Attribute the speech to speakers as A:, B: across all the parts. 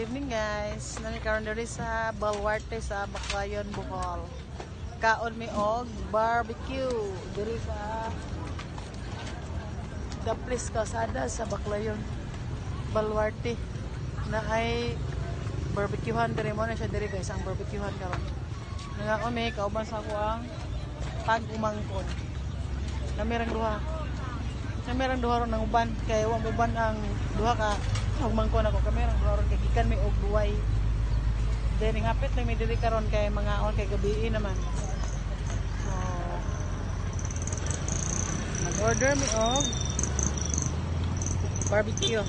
A: evening guys. Nami karon diri sa Balwarte sa Baclayon, Bohol. Kaon mi og barbecue diri sa the place kasada sa Baclayon, Balwarte. Na ay barbecuehan diri mo na siya diri guys ang barbecuehan karon. Nga mi kauban sa ako ang pag-umangkon. Namirang duha. Namirang duha ron ng uban kay uban ang duha ka umangkon ako kamerang duha ron kay gikan mi og duway. Then hapit lang mi diri karon kay mga on kay gabi naman. So Nag-order mi og barbecue.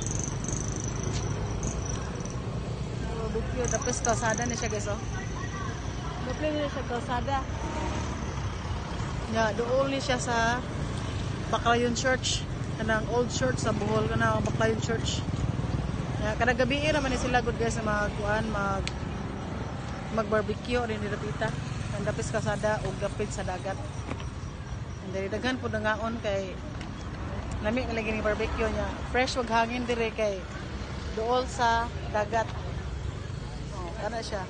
A: Barbecue tapos kalsada ni siya guys oh. Dapat niya siya kalsada. Ya, doon ni siya sa Baclayon Church. Kanang old church sa Bohol kana ang Baclayon Church. Ya, kada gabi naman ni sila good guys sa mga kuan mag mag barbecue rin dito pita. Ang dapis kasada ug dapit sa dagat. And diri daghan pud ngaon kay lami na lagi ni barbecue niya. Fresh wag hangin dire kay dool sa dagat. Oh, kana siya.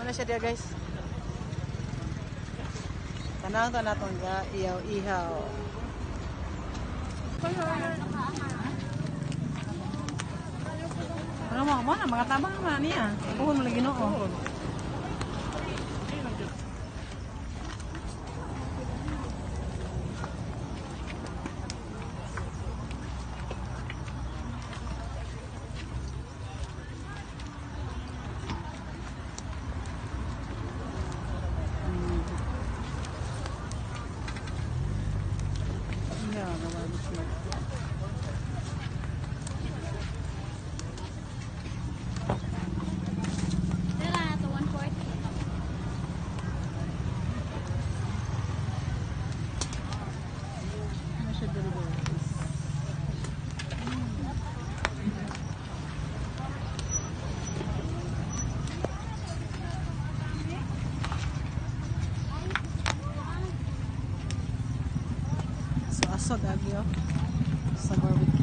A: Ano siya dia guys? Tanang to naton ga iyaw ihaw. Ano mo mo na mga tabang naman niya. Puhon mo lagi noo. Yeah, no barbecue.
B: Dala na to, 140.
A: Ano siya dito guys? So aso lagi oh.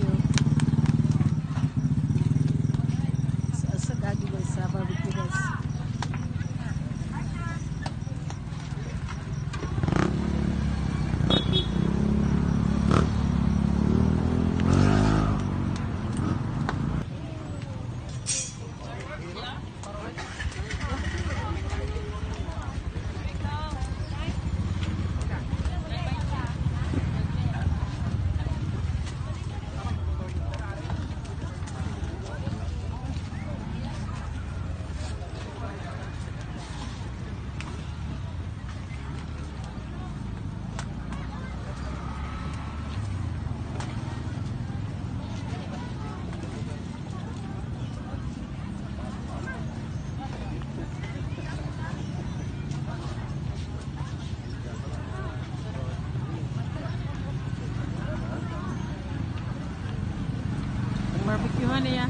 A: Barbecuehan niya.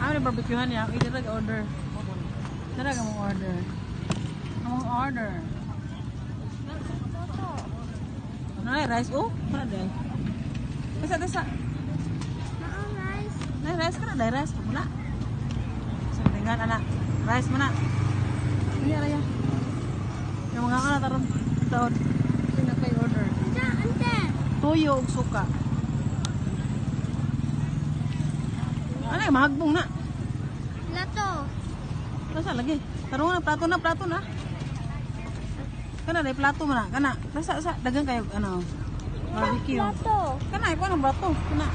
A: Ano na barbecuehan niya? Ito talaga order. Talaga mong order. Mong order. Ano na rice? Oh, ano na tasa.
B: Naa, rice.
A: Na rice ka na, dahil rice. Muna. Sa tingnan, anak. Rice muna. Hindi, araya. Yung mga kana taron taon. Pinakay order. Tuyo ug suka. Ano yung mahagbong na?
B: Lato.
A: Nasa lagi? Tarong na, plato na, plato na. Kana na, plato mo na. Kana, nasa, sa, dagang kayo, ano, barbecue.
B: Lato.
A: Kana, ikaw ng plato. Kana.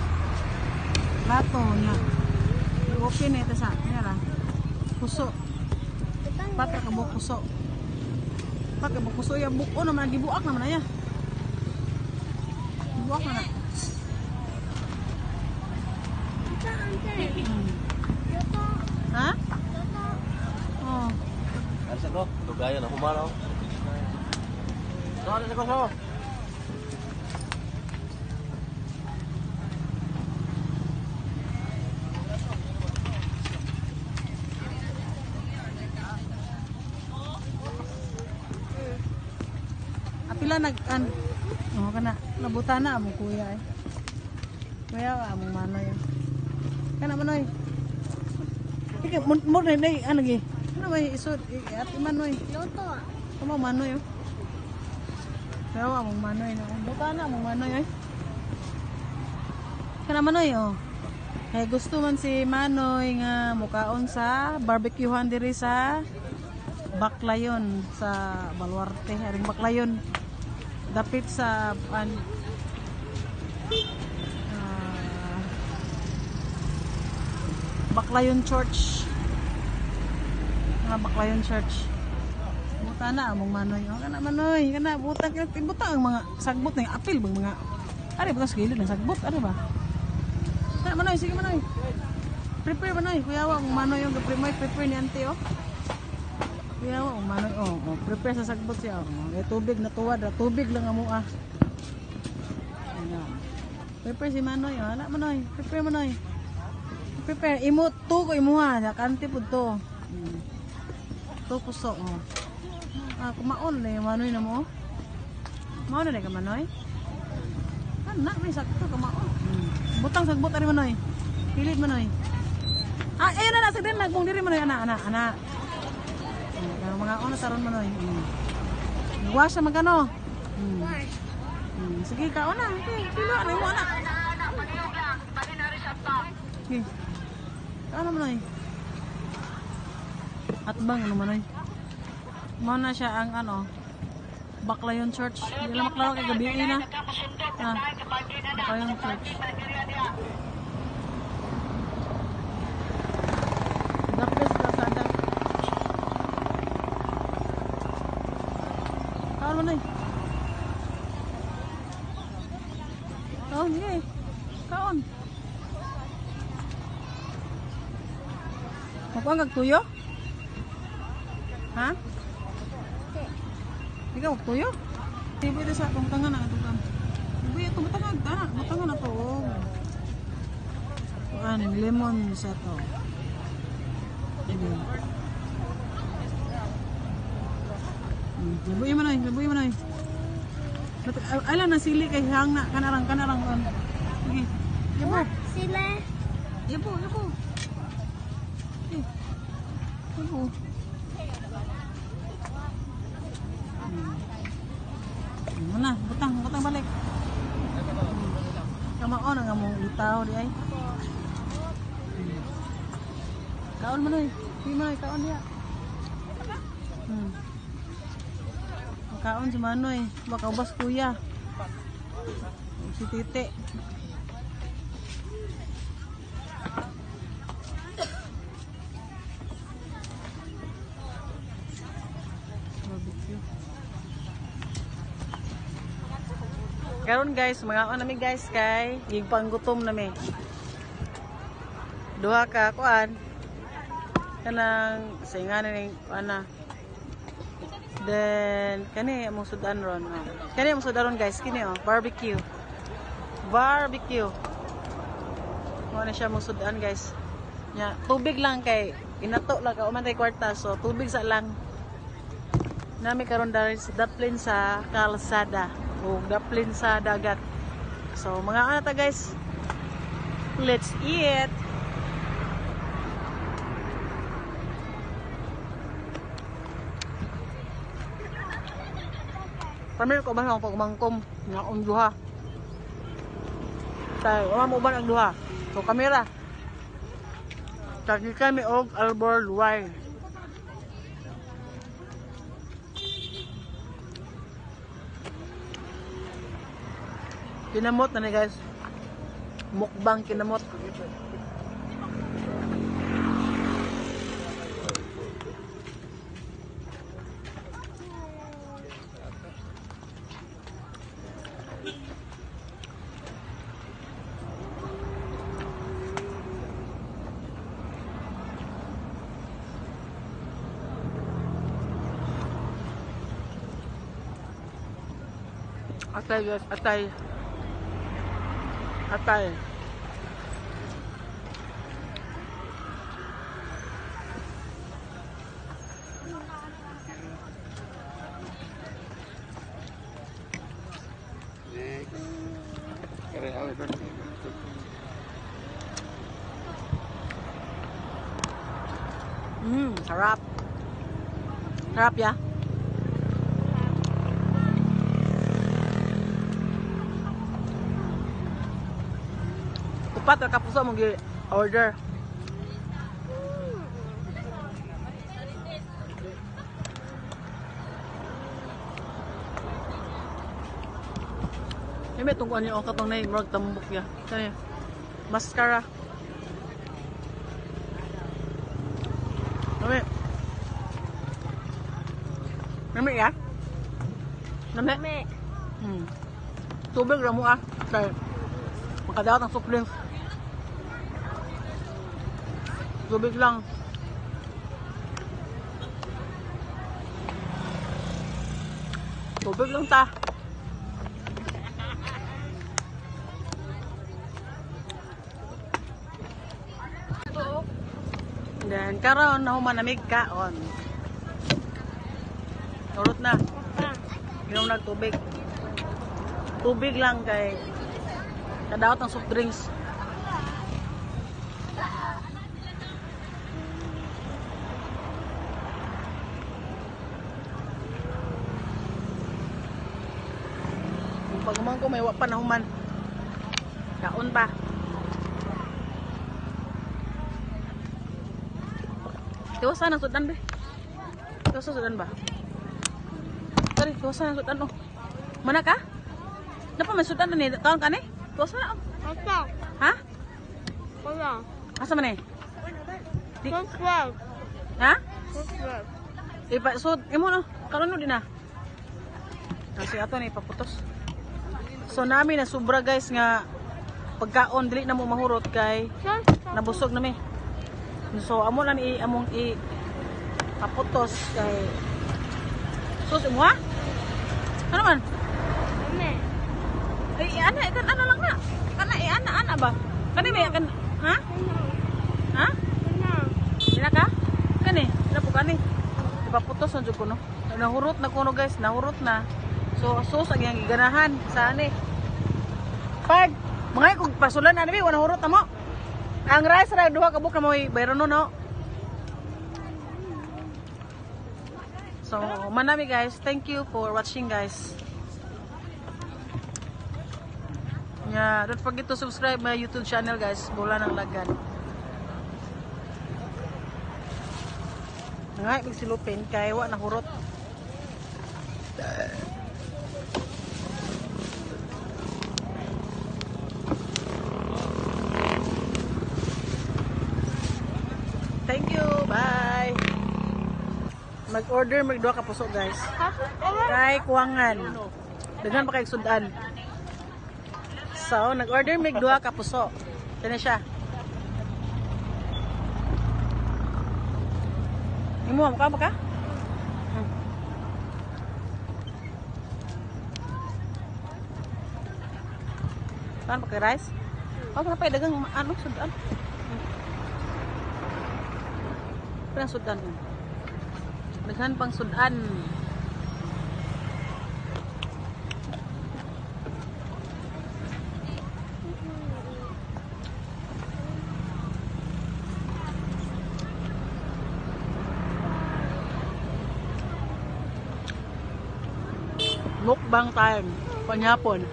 A: Plato na. Open eh, tasa. Kaya lang. Puso. Pat ka buok puso. Pat ka buok puso. Yung buko naman, gibuak naman na yan. Gibuak na na.
B: Ante, ante.
A: Hmm.
B: Lato.
A: Ha? Oh.
C: Ano sa ko? Lugayan ako maraw. So, ano sa ko so?
A: Apila nag an oh kana nabutan na amo kuya eh. Kuya among manoy. Kana manoy. Ikaw, mo mo na nay ano gi? Ano may isod at manoy.
B: Loto.
A: Tama manoy oh. Kawa mong manoy no. Buta na mong manoy ay. Kana manoy oh. Kay gusto man si Manoy nga mukaon sa barbecuehan diri sa Baklayon sa Baluarte, aring Baklayon. Dapit sa an Baklayon Church. Nga Baklayon Church. Buta na among manoy. O kana manoy, kana buta ka buta ang mga sagbot ng apil bang mga Ari ba sa gilid ng sagbot, ari ba? Kana manoy, sige manoy. Prepare manoy, kuya wa mong manoy yung prepare prepare ni ante oh. Kuya wa manoy oh, oh prepare sa sagbot siya oh. May tubig na tuwad, ah. tubig lang amo ah. Prepare si manoy oh, ana manoy, prepare manoy. Prepare imo to ko imuha, ya kante pud to. Hmm. To puso oh. Ah, kumaon na yung manoy na mo. Mao na ka manoy. Anak, may sakto kumaon. Hmm. Butang sagbot ari manoy. Pilit manoy. Ah, ayun na nasa din nagbong diri manoy ana ana ana. Hmm, mga ona taron manoy. Hmm. Nagwas siya magano. Hmm. Hmm. Sige ka ona. Pilo ano mo ana. Sige. Ano manoy? At bang ano manoy? Mo na siya ang ano, Baklayon Church. Hindi lang maklaro kay gabi na. Ah, Baklayon Church. Dapes Lazada. Kaon mo na eh. Kaon, sige. Kaon. Makuha kag tuyo? Ha? Ikaw, tuyo? Ibu itu sa akong tangan na ito Ibu itu matangan, tanak, matangan na to. Kuan, lemon sa to. Labuyo mo na, labuyo mo na. Ala na sili kay hang na kanarang kanarang kon. Sige. Ibu,
B: Sila.
A: ibu, ibu. Eh. Ibu. Ano na, butang, butang balik. Kamaon ang among litaw di ay. Kaon mo na eh. Na, kaon niya. Hmm. Kaon si Manoy. Baka ubas kuya. Si Tite. Barbecue. Karon guys, mga ano nami guys kay gigpanggutom nami. Duha ka kuan kanang sainganan ning ana. Then kani among sudan ron. Oh. Kani among sudan ron guys, kini oh, barbecue. Barbecue. Mo na siya among sudan guys. Nya, tubig lang kay inato lang ka umantay kwarta so tubig sa lang. Nami karon dahil sa daplin sa kalsada o daplin sa dagat. So mga ano ta guys, let's eat. Pamil ko ba ang pagmangkom nga ang duha? Tay, wala mo ba ang duha? So kamera. Tagi kami og albor wine. Kinamot na ni guys. Mukbang kinamot. Atay guys, atay. เอาไปก็เลยเอาไปเป็นอืมครับครับยะ Upat ka kapuso mong order. May tungkuan niyo ang katong na murag tambok ya. Kani mascara. Nami. Nami ya? Nami?
B: Me.
A: Hmm. Tubig ra mo ah. Kay makadawat ang soft drinks. Tubig lang. Tubig lang ta. Then karon na humanamig kaon. Urot na. Inom na tubig. Lang kay kadawat ng soft drinks. May wa pa na human. Kaon pa. Tiwasan ang sudan be. Tiwasan sudan ba? Sorry, tiwasan ang sudan oh. Mana ka? Napa may sudan ni? Kaon ka ni? Tiwasan na oh.
B: Asa.
A: Ha?
B: Wala.
A: Asa man eh? Di, ha? Ipa, so, imo no? Karon no din na. Kasi ato ni paputos. So nami na sobra guys nga pagkaon dili na mo mahurot kay nabusog na mi. So amo lang i among i paputos kay Sus ha? Ano man?
B: Me.
A: Ay, i- ana, ikan ano lang na. Kana i ana ana ba? Kani may kan ha? Ha?
B: Ano?
A: Dina ka? Kani, dina po kani. Ipaputos na jud ko no. Nahurot na kuno guys, nahurot na. So sus ang iyang giganahan sa ani. Pag mga kung pasulan na nabi, wala hurot na mo. Ang rice ra duha ka buk na mo bayron no no. So, manami guys. Thank you for watching guys. Yeah, don't forget to subscribe my YouTube channel guys. Bola ng Lagan. Nga, magsilupin kay wa nahurot. Thank you. Bye. Mag-order magduha ka puso guys. Kay kuwangan. Daghan pa kay sudan. So, nag-order mig duha ka puso. Ito siya. Imo, mukha ba ka? Hmm. Saan pa kay rice? Huwag na pa dagang ano, sudan. Hmm. Parang sudan. Daghan pang sudan. Mukbang time. Panyapon.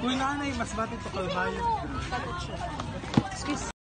D: Kuy nanay, mas bati to kalbayo.
A: Excuse